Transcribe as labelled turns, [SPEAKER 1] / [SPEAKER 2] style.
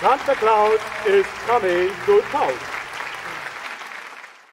[SPEAKER 1] Santa Claus is coming to town.